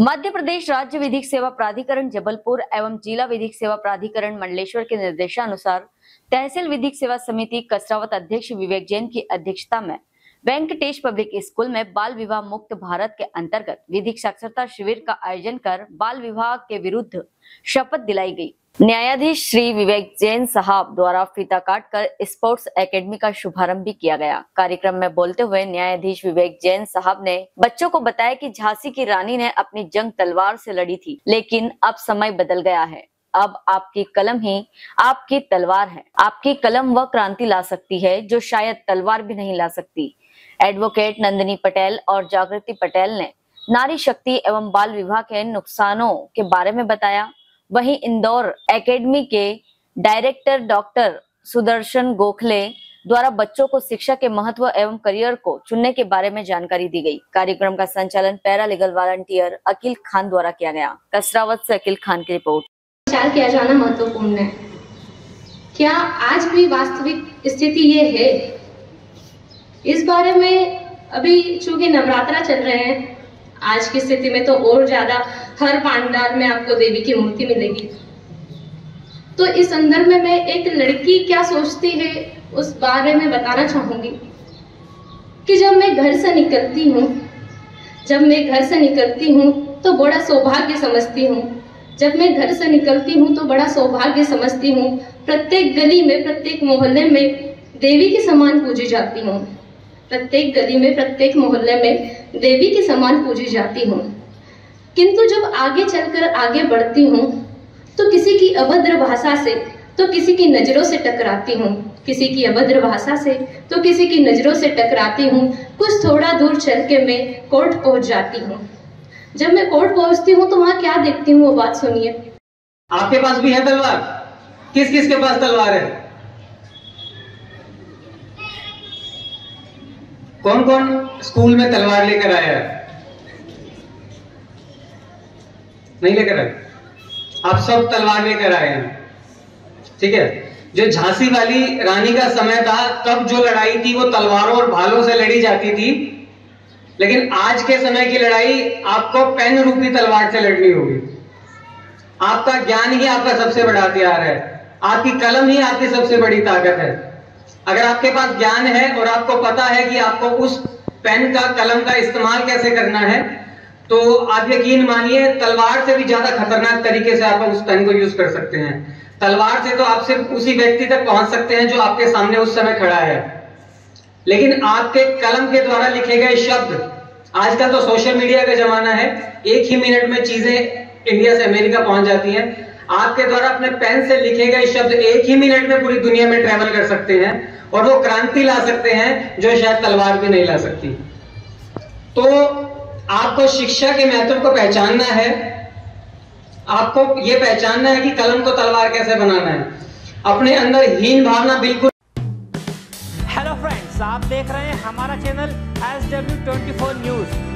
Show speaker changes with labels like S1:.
S1: मध्य प्रदेश राज्य विधिक सेवा प्राधिकरण जबलपुर एवं जिला विधिक सेवा प्राधिकरण मंडलेश्वर के निर्देशानुसार तहसील विधिक सेवा समिति कसरावत अध्यक्ष विवेक जैन की अध्यक्षता में वेंकटेश पब्लिक स्कूल में बाल विवाह मुक्त भारत के अंतर्गत विधिक साक्षरता शिविर का आयोजन कर बाल विवाह के विरुद्ध शपथ दिलाई गई। न्यायाधीश श्री विवेक जैन साहब द्वारा फीता काट कर स्पोर्ट्स एकेडमी का शुभारंभ भी किया गया। कार्यक्रम में बोलते हुए न्यायाधीश विवेक जैन साहब ने बच्चों को बताया कि झांसी की रानी ने अपनी जंग तलवार से लड़ी थी, लेकिन अब समय बदल गया है। अब आपकी कलम ही आपकी तलवार है। आपकी कलम वह क्रांति ला सकती है जो शायद तलवार भी नहीं ला सकती। एडवोकेट नंदिनी पटेल और जागृति पटेल ने नारी शक्ति एवं बाल विवाह के नुकसानों के बारे में बताया। वहीं इंदौर एकेडमी के डायरेक्टर डॉक्टर सुदर्शन गोखले द्वारा बच्चों को शिक्षा के महत्व एवं करियर को चुनने के बारे में जानकारी दी गई। कार्यक्रम का संचालन para legal volunteer Akil Khan द्वारा किया गया। कसरावत से अकिल खान की रिपोर्ट।
S2: किया जाना महत्वपूर्ण है। क्या आज भी वास्तविक स्थिति ये है? इस बारे में अभी चूँकि नवरात्रा चल रहे हैं आज की स्थिति में तो और ज़्यादा हर पांडाल में आपको देवी की मूर्ति मिलेगी। तो इस संदर्भ में मैं एक लड़की क्या सोचती है, उस बारे में बताना चाहूँगी कि जब मैं घर से निकलती हूँ, जब मैं घर से निकलती हूँ तो बड़ा सौभाग्य समझती हूँ। जब मैं घर से निकलती हूँ तो बड़ा सौभाग्य समझती हूँ। प्रत्येक गली में, प्रत्येक मोहल्ले में देवी के समान पूजी जाती हूँ। प्रत्येक गली में, प्रत्येक मोहल्ले में देवी के समान पूजी जाती हूँ। किंतु जब आगे चलकर आगे बढ़ती हूँ तो किसी की अभद्र भाषा से तो किसी की नज़रों से टकराती हूँ। किसी की अभद्र भाषा से तो किसी की नज़रों से टकराती हूँ। कुछ थोड़ा दूर चल के मैं कोर्ट पहुँच जाती हूँ। जब मैं कोर्ट पहुँचती हूँ तो वहाँ क्या देखती हूँ वो बात सुनिए।
S3: आपके पास भी है तलवार? किस किस के पास तलवार है? कौन कौन स्कूल में तलवार लेकर आया नहीं लेकर आए आप सब तलवार लेकर आए हैं। ठीक है? जो झांसी वाली रानी का समय था, तब जो लड़ाई थी, वो तलवारों और भालों से लड़ी जाती थी। लेकिन आज के समय की लड़ाई आपको पेन रूपी तलवार से लड़नी होगी। आपका ज्ञान ही आपका सबसे बड़ा हथियार है। आपकी कलम ही आपकी सबसे बड़ी ताकत है। अगर आपके पास ज्ञान है और आपको पता है कि आपको उस पेन का, कलम का इस्तेमाल कैसे करना है तो आप यकीन मानिए, तलवार से भी ज़्यादा खतरनाक तरीके से आप उस पेन को यूज़ कर सकते हैं। तलवार से तो आप सिर्फ़ उसी व्यक्ति तक पहुँच सकते हैं जो आपके सामने उस समय खड़ा है। लेकिन आपके कलम के द्वारा लिखे गए शब्द आजकल तो सोशल मीडिया का जमाना है, एक ही मिनट में चीज़ें इंडिया से अमेरिका पहुँच जाती हैं। आपके द्वारा अपने पेन से लिखे गए शब्द एक ही मिनट में पूरी दुनिया में ट्रेवल कर सकते हैं और वो क्रांति ला सकते हैं जो शायद तलवार भी नहीं ला सकती। तो आपको शिक्षा के महत्व को पहचानना है। आपको ये पहचानना है कि कलम को तलवार कैसे बनाना है। अपने अंदर हीन भावना बिल्कुल
S4: हेलो फ्रेंड्स आप देख रहे हैं हमारा channel S W twenty four news